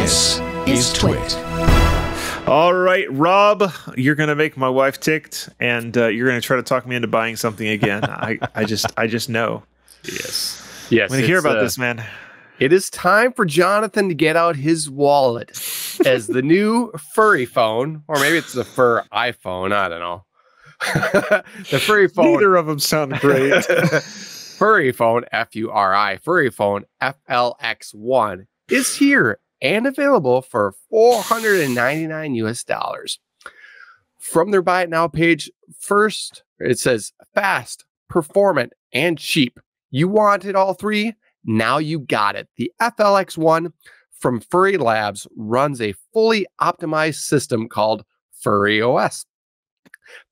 This is Twit. All right, Rob, you're gonna make my wife ticked, and uh, you're gonna try to talk me into buying something again. I, I just, I just know. Yes. Yes. I'm gonna hear about uh, this, man. It is time for Jonathan to get out his wallet as the new furry phone, or maybe it's the fur iPhone. I don't know. the furry phone. Neither of them sound great. furry phone, F U R I, furry phone, FLX1, is here and available for 499 US dollars. From their buy it now page, first it says fast, performant, and cheap. You wanted all three? Now you got it. The FLX1 from Furi Labs runs a fully optimized system called FuriOS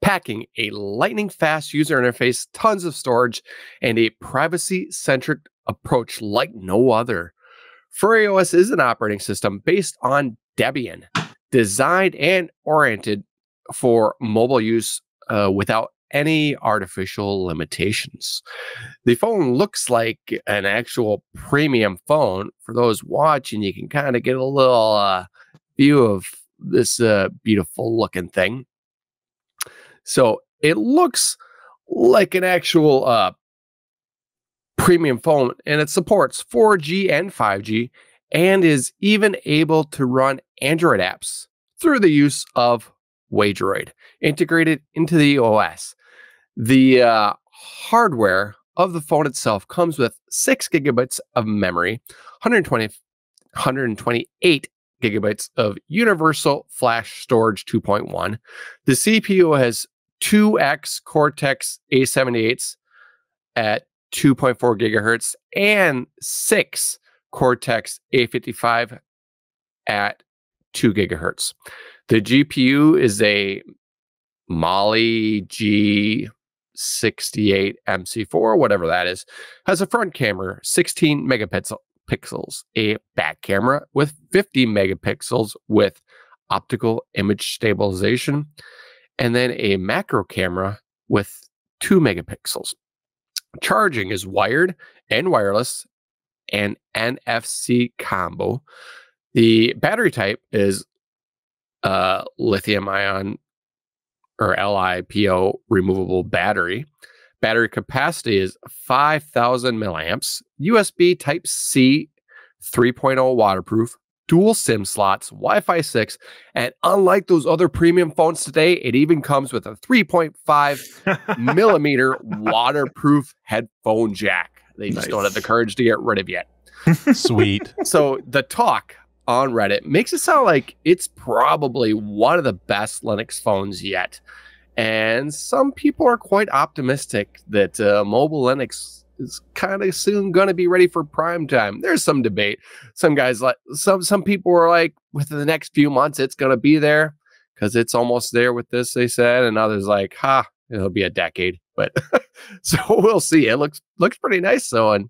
packing a lightning fast user interface, tons of storage, and a privacy centric approach like no other. FuriOS is an operating system based on Debian, designed and oriented for mobile use uh, without any artificial limitations. The phone looks like an actual premium phone. For those watching, you can kind of get a little uh, view of this uh, beautiful looking thing. So it looks like an actual uh, premium phone and it supports 4G and 5G and is even able to run Android apps through the use of Waydroid integrated into the OS. The uh, hardware of the phone itself comes with six gigabytes of memory, 120, 128 gigabytes of universal flash storage 2.1. The CPU has 2x Cortex A78s at 2.4 gigahertz and six Cortex A55 at 2 gigahertz. The GPU is a Mali G68 MC4, whatever that is, has a front camera, 16 megapixels, a back camera with 50 megapixels with optical image stabilization, and then a macro camera with 2 megapixels. Charging is wired and wireless and NFC combo. The battery type is uh, lithium ion or LiPo removable battery. Battery capacity is 5,000 milliamps. USB Type C 3.0 waterproof. Dual SIM slots, Wi Fi 6, and unlike those other premium phones today, it even comes with a 3.5 millimeter waterproof headphone jack. They just don't have the courage to get rid of yet. Sweet. So the talk on Reddit makes it sound like it's probably one of the best Linux phones yet. And some people are quite optimistic that uh, mobile Linux is kind of soon going to be ready for prime time. There's some debate. Some guys like some some people are like within the next few months it's going to be there because it's almost there with this they said and others like ha it'll be a decade. But so we'll see. It looks looks pretty nice though and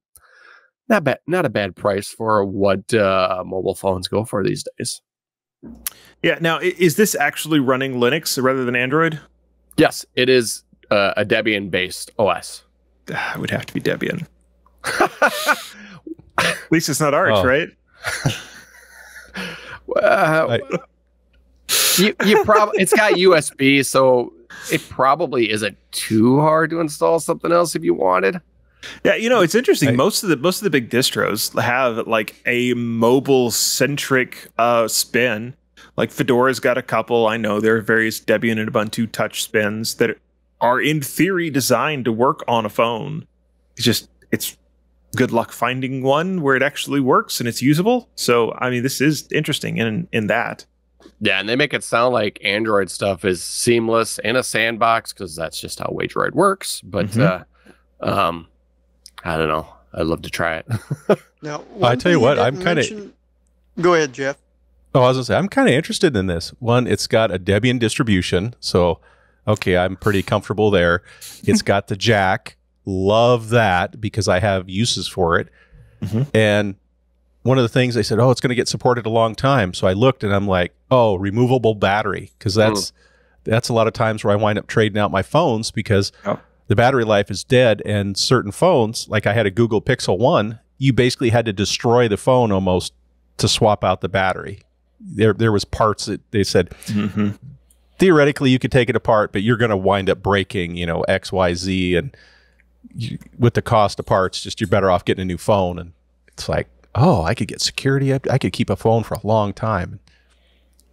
not bad not a bad price for what uh, mobile phones go for these days. Yeah. Now, is this actually running Linux rather than Android? Yes, it is uh, a Debian based OS. It would have to be Debian. At least it's not Arch, Oh. right? Uh, you you probably it's got USB, so it probably isn't too hard to install something else if you wanted. Yeah, you know, it's interesting. I- most of the most of the big distros have like a mobile centric uh spin. Like Fedora's got a couple. I know there are various Debian and Ubuntu touch spins that are in theory designed to work on a phone. It's just it's good luck finding one where it actually works and it's usable. So I mean this is interesting in in that. Yeah, and they make it sound like Android stuff is seamless in a sandbox because that's just how Waydroid works. But Mhm. uh, um, I don't know. I'd love to try it. Now, I tell you what, I'm kinda- mention- Go ahead, Jeff. Oh, I was gonna say I'm kind of interested in this. One, it's got a Debian distribution, so okay, I'm pretty comfortable there. It's got the jack, love that because I have uses for it. Mhm. And one of the things they said, oh, it's going to get supported a long time. So I looked and I'm like, oh, removable battery because that's that's a lot of times where I wind up trading out my phones because Oh. the battery life is dead. And certain phones, like I had a Google Pixel One, you basically had to destroy the phone almost to swap out the battery. There there was parts that they said Mm-hmm. Theoretically you could take it apart, but you're going to wind up breaking, you know, X, Y, Z, and you, with the cost of parts, just you're better off getting a new phone. And it's like, oh, I could get security. up- I could keep a phone for a long time.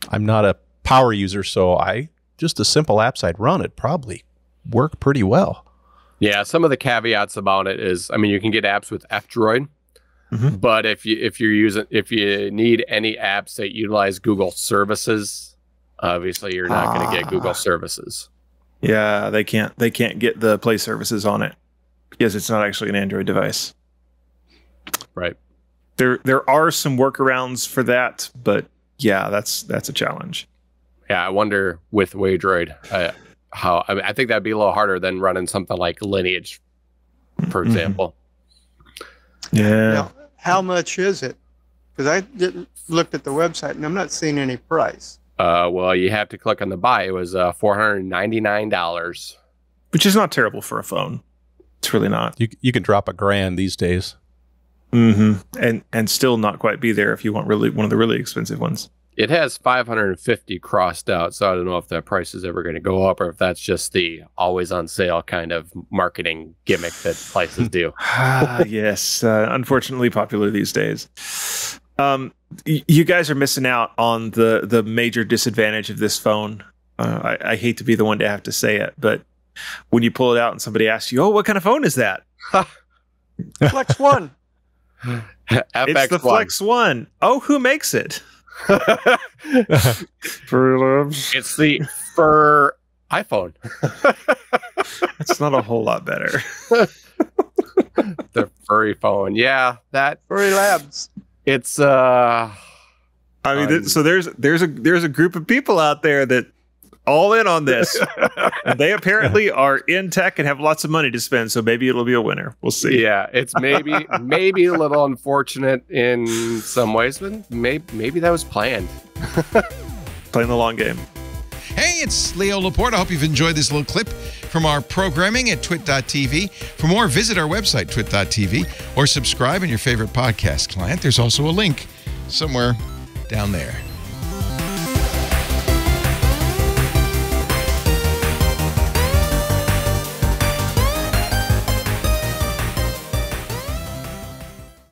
I'm not a power user, so I just the simple apps I'd run it probably work pretty well. Yeah, some of the caveats about it is, I mean, you can get apps with F-Droid, Mhm. but if you if you're using if you need any apps that utilize Google services, obviously you're not going to get Ah. Google services. Yeah, they can't they can't get the Play services on it because it's not actually an Android device. Right. There there are some workarounds for that, but yeah, that's that's a challenge. Yeah, I wonder with Waydroid uh, how I, mean, I think that'd be a little harder than running something like Lineage, for Mhm. example. Yeah. Now, how much is it? Because I didn't looked at the website and I'm not seeing any price. Uh, well, you have to click on the buy. It was uh, four hundred ninety nine dollars. Which is not terrible for a phone. It's really not. You you can drop a grand these days. Mm-hmm. And and still not quite be there if you want really one of the really expensive ones. It has 550 crossed out, so I don't know if that price is ever going to go up or if that's just the always on sale kind of marketing gimmick that places do. Ah, yes, uh, unfortunately popular these days. Um, y- you guys are missing out on the the major disadvantage of this phone. Uh, I, I hate to be the one to have to say it, but when you pull it out and somebody asks you, "Oh, what kind of phone is that?" Flex One. FX it's the Flex One. Oh, who makes it? Furi Labs. It's the fur iPhone. It's not a whole lot better. the furry phone. Yeah, that Furi Labs. It's uh I mean, Um, so there's there's a there's a group of people out there that all in on this. they apparently are in tech and have lots of money to spend. So maybe it'll be a winner. We'll see. yeah, it's maybe maybe a little unfortunate in some ways, but maybe maybe that was planned. Playing the long game. It's Leo Laporte. I hope you've enjoyed this little clip from our programming at twit.tv. For more, visit our website, twit.tv, or subscribe in your favorite podcast client. There's also a link somewhere down there.